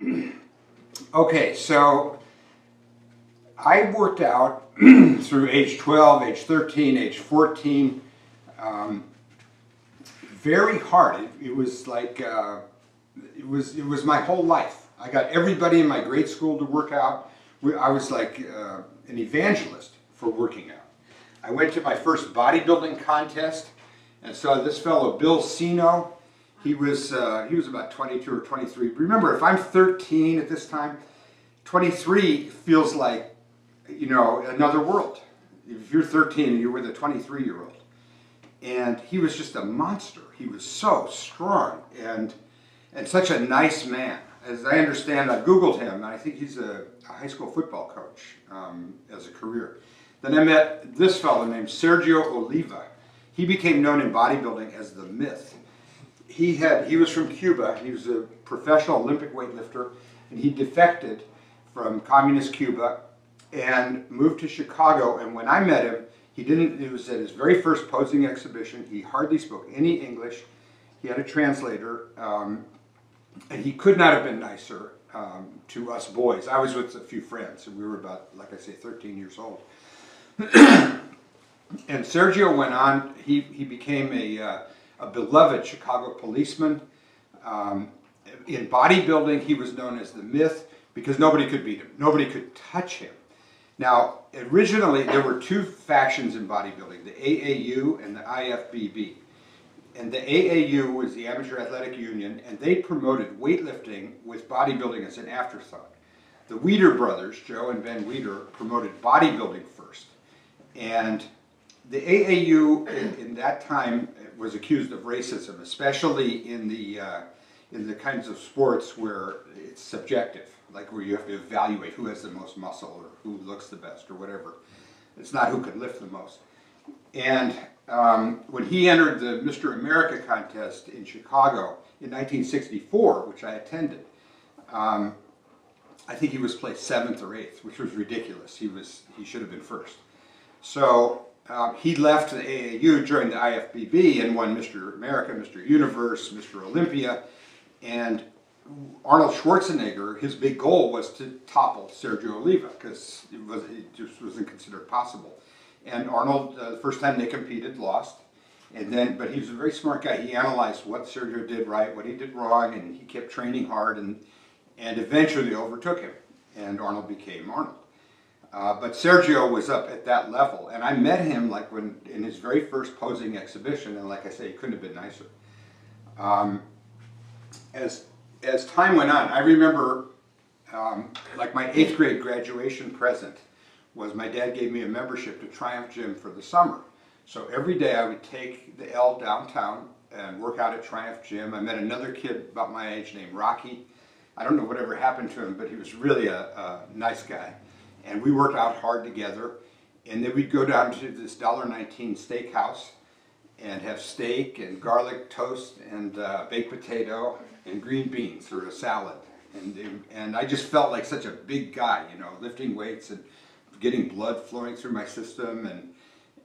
okay, so I worked out through age 12, age 13, age 14, um, very hard. It, it was like, uh, it was, it was my whole life. I got everybody in my grade school to work out. I was like uh, an evangelist for working out. I went to my first bodybuilding contest and saw this fellow, Bill Seno. He was, uh, he was about 22 or 23. Remember, if I'm 13 at this time, 23 feels like, you know, another world. If you're 13 and you're with a 23 year old. And he was just a monster. He was so strong and, and such a nice man. As I understand, I Googled him, and I think he's a, a high school football coach um, as a career. Then I met this fellow named Sergio Oliva. He became known in bodybuilding as the Myth. He had he was from Cuba. He was a professional Olympic weightlifter, and he defected from communist Cuba and moved to Chicago. And when I met him, he didn't. It was at his very first posing exhibition. He hardly spoke any English. He had a translator, um, and he could not have been nicer um, to us boys. I was with a few friends, and we were about, like I say, 13 years old. and Sergio went on, he, he became a, uh, a beloved Chicago policeman. Um, in bodybuilding, he was known as the myth because nobody could beat him. Nobody could touch him. Now, originally, there were two factions in bodybuilding, the AAU and the IFBB. And the AAU was the Amateur Athletic Union, and they promoted weightlifting with bodybuilding as an afterthought. The Weider brothers, Joe and Ben Weider, promoted bodybuilding first. And the AAU in, in, that time was accused of racism, especially in the uh, in the kinds of sports where it's subjective, like where you have to evaluate who has the most muscle or who looks the best or whatever. It's not who can lift the most. And um, when he entered the Mr. America contest in Chicago in 1964, which I attended, um, I think he was placed seventh or eighth, which was ridiculous. He was he should have been first. So uh, he left the AAU joined the IFBB and won Mr. America, Mr. Universe, Mr. Olympia, and Arnold Schwarzenegger, his big goal was to topple Sergio Oliva because it, was, it just wasn't considered possible. And Arnold, uh, the first time they competed, lost. And then, but he was a very smart guy. He analyzed what Sergio did right, what he did wrong, and he kept training hard, and and eventually overtook him. And Arnold became Arnold. Uh, but Sergio was up at that level, and I met him like when in his very first posing exhibition, and like I say, he couldn't have been nicer. Um, as as time went on, I remember um, like my eighth grade graduation present was my dad gave me a membership to Triumph Gym for the summer. So every day I would take the L downtown and work out at Triumph Gym. I met another kid about my age named Rocky. I don't know whatever happened to him, but he was really a, a nice guy and we worked out hard together. And then we'd go down to this $1.19 steakhouse and have steak and garlic toast and uh, baked potato and green beans or a salad. And, and I just felt like such a big guy, you know, lifting weights and getting blood flowing through my system. And,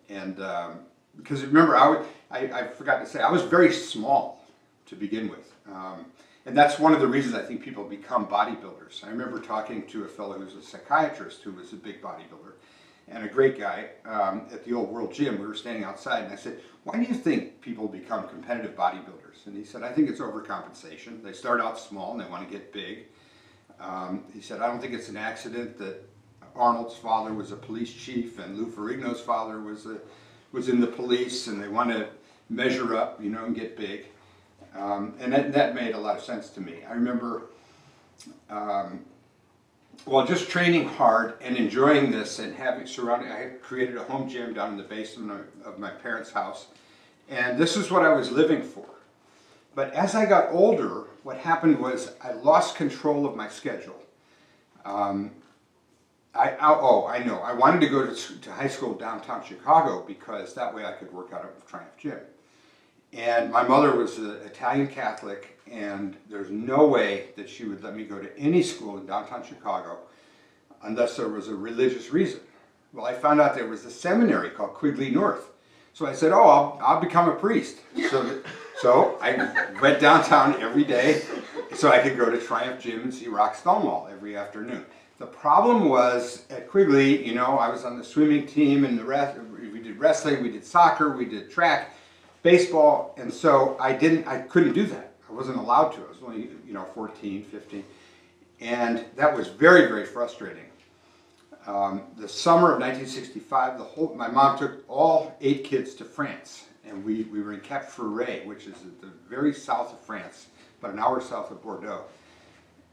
and um, because remember, I, would, I, I forgot to say, I was very small to begin with. Um, and that's one of the reasons I think people become bodybuilders. I remember talking to a fellow who was a psychiatrist who was a big bodybuilder and a great guy um, at the old World Gym. We were standing outside and I said, why do you think people become competitive bodybuilders? And he said, I think it's overcompensation. They start out small and they want to get big. Um, he said, I don't think it's an accident that Arnold's father was a police chief and Lou Ferrigno's father was, a, was in the police and they want to measure up, you know, and get big. Um, and that, that, made a lot of sense to me. I remember, um, well, just training hard and enjoying this and having surrounding, I had created a home gym down in the basement of, of my parents' house. And this is what I was living for. But as I got older, what happened was I lost control of my schedule. Um, I, oh, I know. I wanted to go to, to high school downtown Chicago because that way I could work out at Triumph Gym. And my mother was an Italian Catholic, and there's no way that she would let me go to any school in downtown Chicago unless there was a religious reason. Well, I found out there was a seminary called Quigley North. So I said, oh, I'll, I'll become a priest. So, so I went downtown every day so I could go to Triumph Gym and see Rock Stonewall every afternoon. The problem was at Quigley, you know, I was on the swimming team and the rest, we did wrestling, we did soccer, we did track, baseball, and so I didn't, I couldn't do that. I wasn't allowed to. I was only, you know, 14, 15. And that was very, very frustrating. Um, the summer of 1965, the whole, my mom took all eight kids to France. And we, we were in Cap Ferret, which is at the very south of France, about an hour south of Bordeaux.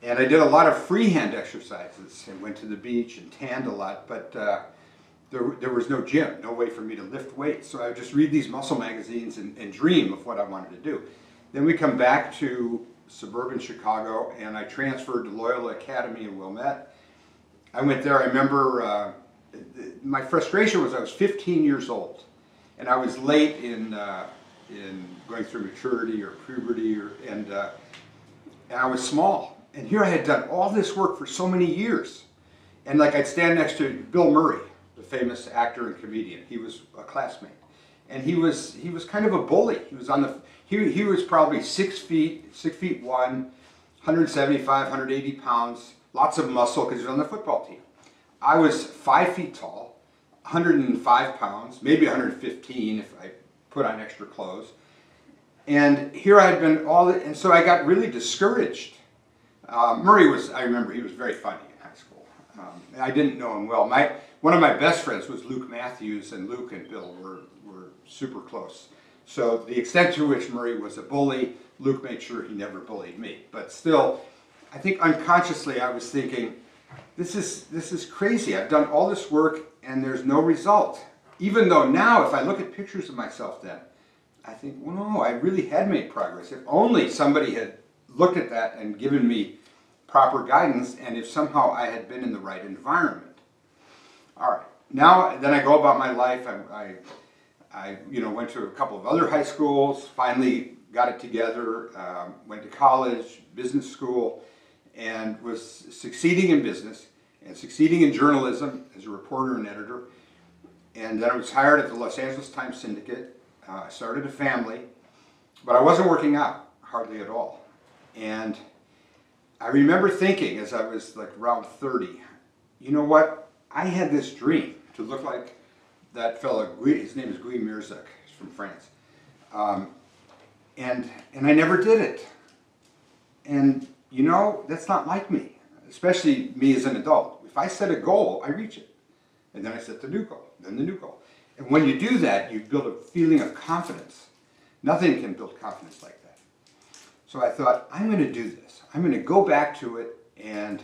And I did a lot of freehand exercises and went to the beach and tanned a lot, but uh, there, there was no gym, no way for me to lift weights. So I would just read these muscle magazines and, and dream of what I wanted to do. Then we come back to suburban Chicago and I transferred to Loyola Academy in Wilmette. I went there, I remember uh, my frustration was I was 15 years old and I was late in, uh, in going through maturity or puberty or, and, uh, and I was small. And here I had done all this work for so many years. And like I'd stand next to Bill Murray, the famous actor and comedian. He was a classmate. And he was, he was kind of a bully. He was on the, he, he was probably six feet, six feet one, 175, 180 pounds, lots of muscle because he was on the football team. I was five feet tall, 105 pounds, maybe 115 if I put on extra clothes. And here I had been all, the, and so I got really discouraged. Uh, Murray was, I remember, he was very funny in high school. Um, I didn't know him well. My, one of my best friends was Luke Matthews, and Luke and Bill were, were super close. So the extent to which Murray was a bully, Luke made sure he never bullied me. But still, I think unconsciously I was thinking, this is, this is crazy. I've done all this work and there's no result. Even though now, if I look at pictures of myself then, I think, well, no, I really had made progress. If only somebody had looked at that and given me proper guidance, and if somehow I had been in the right environment. All right, now then I go about my life. I, I I you know went to a couple of other high schools, finally got it together, um, went to college, business school, and was succeeding in business and succeeding in journalism as a reporter and editor. And then I was hired at the Los Angeles Times Syndicate. Uh, I started a family, but I wasn't working out hardly at all. And I remember thinking as I was like around 30, you know what? I had this dream to look like that fellow, his name is Guy Mirzac, he's from France. Um, and, and I never did it. And you know, that's not like me, especially me as an adult. If I set a goal, I reach it. And then I set the new goal, then the new goal. And when you do that, you build a feeling of confidence. Nothing can build confidence like that. So I thought, I'm going to do this. I'm going to go back to it and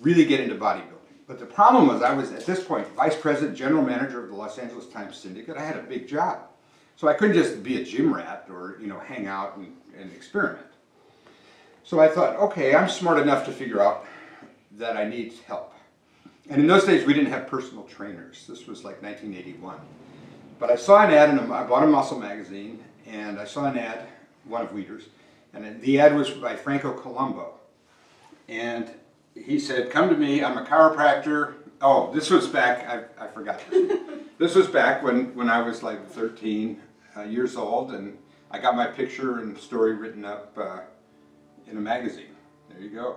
really get into bodybuilding. But the problem was I was, at this point, vice president, general manager of the Los Angeles Times Syndicate. I had a big job. So I couldn't just be a gym rat or, you know, hang out and, and experiment. So I thought, okay, I'm smart enough to figure out that I need help. And in those days, we didn't have personal trainers. This was like 1981. But I saw an ad, in a, I bought a muscle magazine, and I saw an ad, one of Weider's, and the ad was by Franco Columbu. And he said, come to me, I'm a chiropractor. Oh, this was back, I, I forgot this. this was back when, when I was like 13 uh, years old and I got my picture and story written up uh, in a magazine. There you go.